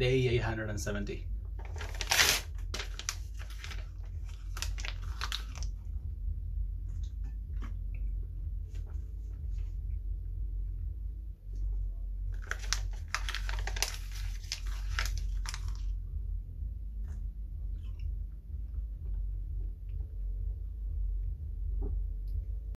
day 870